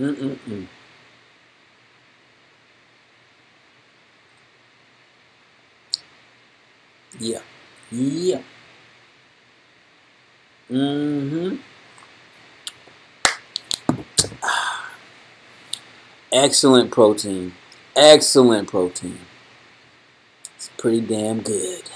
Mm-mm-mm. Yeah. Yeah. Mm-hmm. Ah. Excellent protein. Excellent protein. It's pretty damn good.